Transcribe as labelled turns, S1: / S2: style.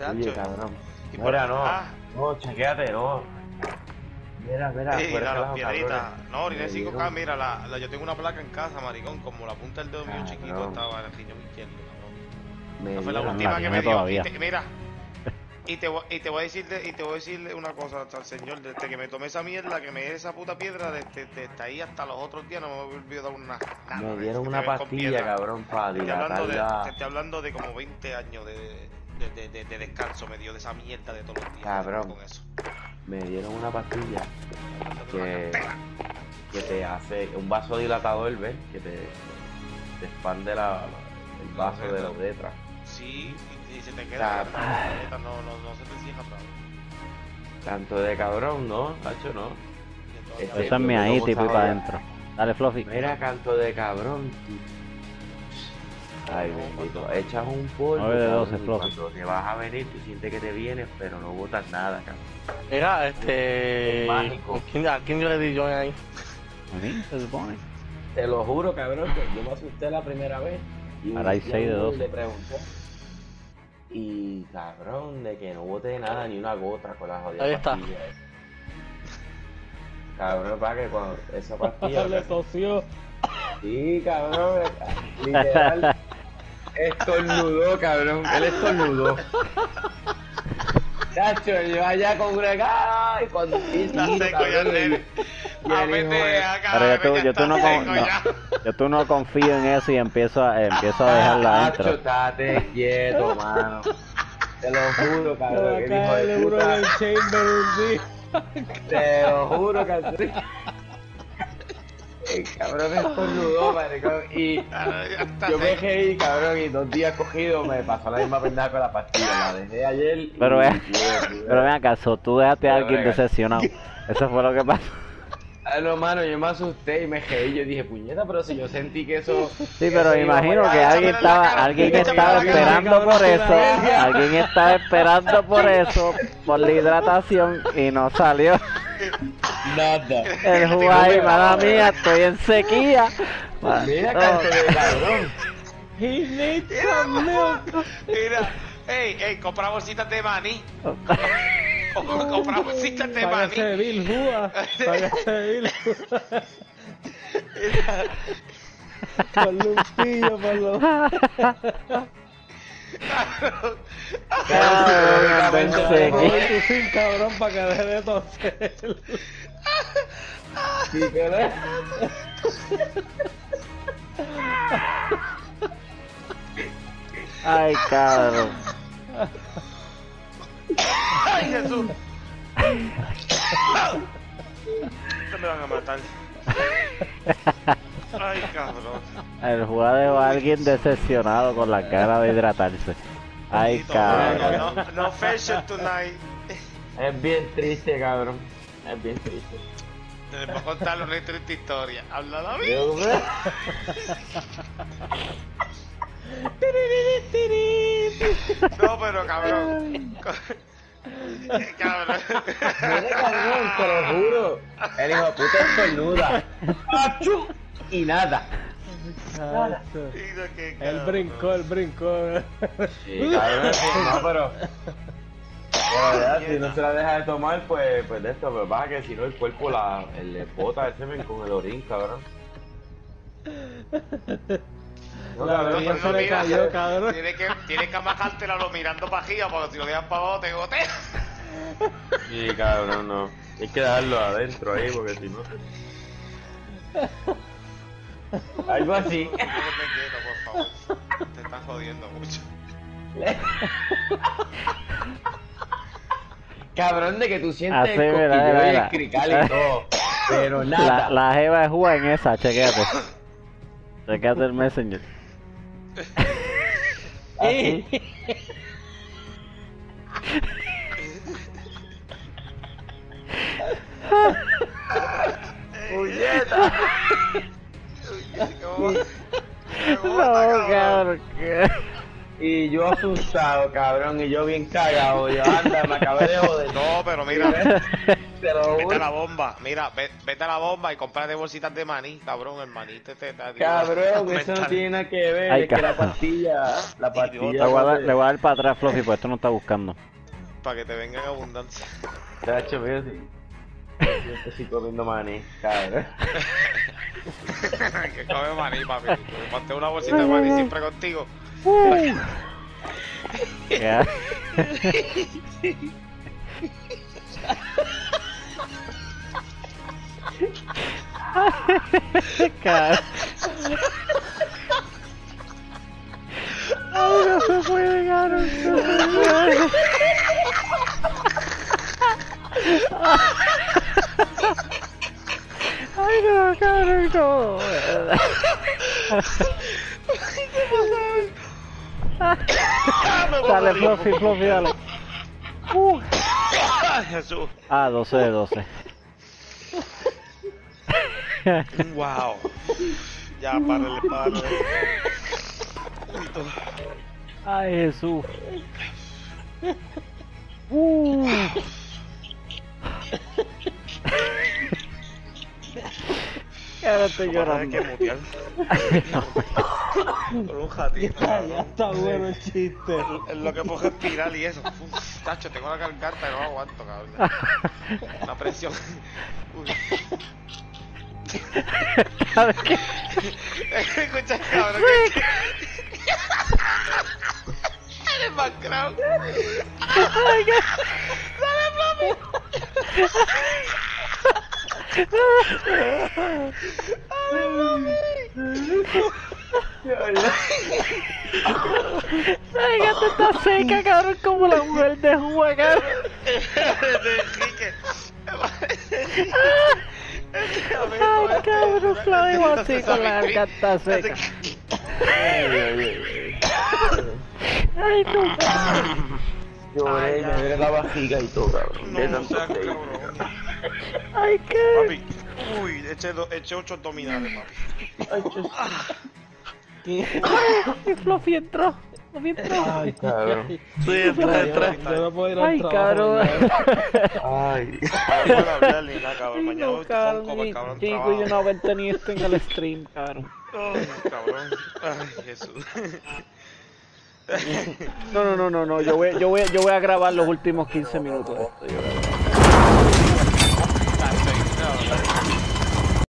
S1: Oye,
S2: Tacho.
S1: cabrón.
S2: Y por-
S1: Mira, no.
S2: Ah.
S1: No, chequéate, no. Mira, mira,
S2: Sí,
S1: de
S2: las piedritas. No, orine
S1: Me
S2: 5K,
S1: dieron-
S2: mira, la, la- yo tengo una placa en casa, maricón, como la punta del dedo mío chiquito estaba en el riñón izquierdo, Esa fue la última
S3: la
S2: que me dio.
S3: todavía.
S2: Y te- mira, y te, voy, y te voy a decir de- y te voy a decirle una cosa al señor, desde que me tomé esa mierda, que me di esa puta piedra, desde, desde ahí hasta los otros días no me he olvidado dar una nada,
S1: Me dieron una pastilla, cabrón, para dilatar
S2: te estoy hablando de como 20 años de, de, de, de- de descanso me dio de esa mierda de todos los días.
S1: Cabrón.
S2: Con eso.
S1: Me dieron una pastilla que, que te hace un vasodilatador, ¿ves? Que te, te expande la, el vaso de la uretra.
S2: Sí, y, y se te queda la no, no, no se te cierra.
S1: Tanto de cabrón, ¿no? Tacho, no. Este-
S3: Eso es mi
S1: yo
S3: ahí, tipo y para adentro. Dale, Fluffy.
S1: Mira, canto de cabrón. Ay, bendito. Echas un polvo. Cabrón, y. Cuando te vas a venir, tú sientes que te vienes, pero no botas nada, cabrón.
S4: Mira, este.
S1: Es mágico.
S4: ¿quién- ¿A quién yo le di yo ahí?
S3: A mí, se supone.
S1: Te lo juro, cabrón, que yo me asusté la primera vez. Y
S3: Ahora hay
S1: día
S3: seis de
S1: uno
S3: doce.
S1: Le pregunté. Y cabrón, de que no boté nada, ni una gota con las jodidas
S4: Ahí está.
S1: Cabrón, para que cuando esa pastilla.
S5: Le tosió.
S1: Sí, cabrón, literal. Estornudó, cabrón. Él estornudó. Chacho, yo allá con una cara y cuando
S2: Está seco ya,
S1: cabrón,
S2: nene.
S1: y
S2: A
S1: el
S2: ver,
S1: hijo
S2: de
S1: de-
S2: acá,
S3: Pero yo tú, no, con-
S2: seco
S3: no-
S2: ya.
S3: yo tú no confío en eso y empiezo a, empiezo a dejarla
S1: Chacho,
S3: adentro.
S1: estate quieto, mano. Te lo juro, cabrón. que hijo de puta.
S5: en el chamber un día.
S1: Te lo juro, cabrón. El cabrón estornudó, maricón. Y
S2: Ah,
S1: yo me
S2: seco.
S1: reí, cabrón, y dos días cogido me pasó la misma pendeja con la pastilla. La dejé ayer. y-
S3: Pero vea-
S1: y pude- pude-
S3: Pero ven acaso, tú dejaste a alguien decepcionado. Eso fue lo que pasó.
S1: Ah, no, mano, yo me asusté y me reí. Yo dije, puñeta, pero si yo sentí que eso.
S3: Sí, pero me imagino que
S1: allá.
S3: alguien estaba,
S2: cara,
S3: alguien estaba esperando por eso, alguien estaba esperando por eso, por la hidratación y no salió.
S1: Nada.
S3: El Juay, mala mía, estoy en sequía.
S1: Mira,
S3: No,
S1: canto de cabrón.
S5: He needs some milk.
S2: Mira, ey, ey, compra bolsitas de maní. Compra bolsitas de maní.
S5: Págase Bill Hua. Págase Bill Hua. Ponle un pillo, ponlo.
S3: Cabrón, en sequía.
S5: Ponle tu sin cabrón para que deje de toser.
S1: Sí,
S3: Ay, cabrón.
S2: Ay, Jesús. Esto me van a matar. Ay, cabrón.
S3: El Juay dejó a alguien decepcionado con la cara de hidratarse. Ay, cabrón.
S2: No, no, no fashion tonight.
S1: Es bien triste, cabrón. Es bien triste.
S2: Les voy a contar una triste historia. Habla David. No, pero cabrón. cabrón.
S1: Cabrón, te lo juro. El hijo de puta estornuda. ¡Achú! Y nada.
S5: Él
S2: cabrón.
S5: brincó, él brincó.
S1: Sí, cabrón, no, pero. Pero ya, si no se la deja de tomar, pues, pues de esto, pero pasa que si no el cuerpo la, el, le bota el semen con el orín, cabrón. No,
S5: La
S1: cabrón, pues,
S5: se le
S2: mira,
S5: cayó, cabrón.
S2: Tienes que, tienes que amajártela lo mirando para arriba, porque si lo dejas para abajo te gotea.
S1: Sí, cabrón, no. Hay que dejarlo adentro ahí, porque si no. Algo así.
S2: Déjame quieto, por favor. Te estás jodiendo mucho.
S1: Cabrón, de que tú sientes
S3: Así,
S1: el
S3: mira, mira,
S1: y el y todo. Pero
S3: La,
S1: nada.
S3: la jeva es Juay en esa, chequéate. Chequéate el messenger.
S2: ¡Puñeta!
S1: Asustado, cabrón, y yo bien cagado. Yo anda, me acabé de joder.
S2: No, pero mira, Vete a la bomba, mira, ve- vete a la bomba y comprate bolsitas de maní, cabrón, el maní te, te, te
S1: Cabrón, eso no tiene nada que ver.
S3: Ay,
S1: es que la pastilla. La
S3: Le
S1: pastilla.
S3: voy, a dar, le voy a dar para atrás, Fluffy, pues esto no está buscando.
S2: Para que te venga en abundancia.
S1: Chacho, sí. Yo estoy comiendo maní, cabrón.
S2: que come maní, papi. Ponte una bolsita de maní siempre contigo.
S3: Ya. Cara. Ay, no se puede, cara. no se puede. Ay, no, cara, no. Dale, Fluffy, Fluffy, dale. Uh.
S2: Ay, Jesús.
S3: Ah, 12 de 12.
S2: Wow. Ya, párale, párale.
S3: Ay, Jesús. Uh. Ahora estoy
S2: Ahora hay que
S3: llorando.
S2: mutear. Por un jatito.
S5: Ya, ya está bueno el chiste.
S2: Es lo que puedo respirar y eso. Uf, tacho, tengo la garganta y no aguanto, cabrón. Una presión. Uy.
S3: ¿Sabes qué?
S2: Escucha, cabrón. que- Eres background.
S3: Ay, qué- Ay, que te está seca, cabrón, como la mujer de Juan, cabrón. Ay, cabrón, Flavio, así con la garganta seca. Ay, no.
S1: Lloré, me duele la barriga y todo, cabrón. De
S2: No,
S1: tanto
S2: seas cabrón.
S3: Ay, qué.
S2: Papi. Uy, eché, do- eché ocho abdominales, papi.
S1: Ay, chus.
S3: Ay, Fluffy entró. Fluffy entró.
S1: Ay, cabrón.
S4: Sí, entra, entra.
S5: Yo no puedo ir al
S3: Ay, cabrón.
S1: Ay.
S2: No puedo hablar ni nada, cabrón.
S3: Ay,
S2: Mañana
S3: no,
S2: voy con como
S3: cabrón.
S2: el cabrón
S3: Chico,
S2: trabajo.
S3: yo no a tener esto en el stream, cabrón.
S2: Ay, cabrón. Ay, Jesús.
S3: No, no, no, no, no. Yo voy, yo voy, yo voy a grabar los últimos 15 minutos de esto. yo-